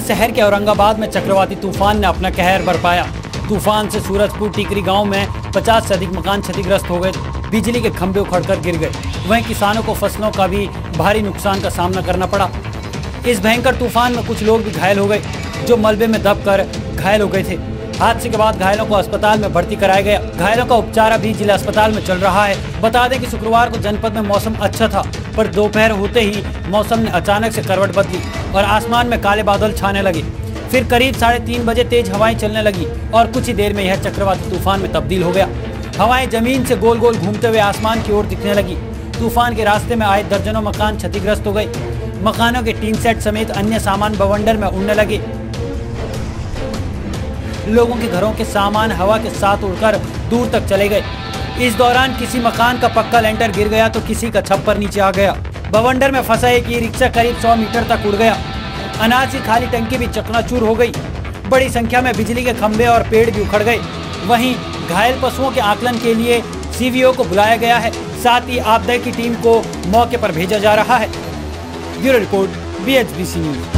शहर के औरंगाबाद में चक्रवाती तूफ़ान ने अपना कहर बरपाया। तूफ़ान से सूरजपुर, टिकरी गाँव में 50 से अधिक मकान क्षतिग्रस्त हो गए। बिजली के खंभे उखड़कर गिर गए। वहीं किसानों को फ़सलों का भी भारी नुकसान का सामना करना पड़ा। इस भयंकर तूफ़ान में कुछ लोग भी घायल हो गए, जो मलबे में दबकर घायल हो गए थे। हादसे के बाद घायलों को अस्पताल में भर्ती कराया गया। घायलों का उपचार अभी जिला अस्पताल में चल रहा है। बता दें कि शुक्रवार को जनपद में मौसम अच्छा था, पर दोपहर होते ही मौसम ने अचानक से करवट बदली और आसमान में काले बादल छाने लगे। फिर करीब साढ़े तीन बजे तेज हवाएँ चलने लगी और कुछ ही देर में यह चक्रवाती तूफ़ान में तब्दील हो गया। हवाएँ ज़मीन से गोल गोल घूमते हुए आसमान की ओर दिखने लगी। तूफ़ान के रास्ते में आए दर्जनों मकान क्षतिग्रस्त हो गए। मकानों के टीन सेट समेत अन्य सामान बवंडर में उड़ने लगे। लोगों के घरों के सामान हवा के साथ उड़कर दूर तक चले गए। इस दौरान किसी मकान का पक्का लेंटर गिर गया तो किसी का छप्पर नीचे आ गया। बवंडर में फंसा एक ई रिक्शा करीब 100 मीटर तक उड़ गया। अनाज की खाली टंकी भी चकनाचूर हो गई। बड़ी संख्या में बिजली के खंभे और पेड़ भी उखड़ गए। वहीं घायल पशुओं के आकलन के लिए सीवीओ को बुलाया गया है। साथ ही आपदा की टीम को मौके पर भेजा जा रहा है। Bureau report B news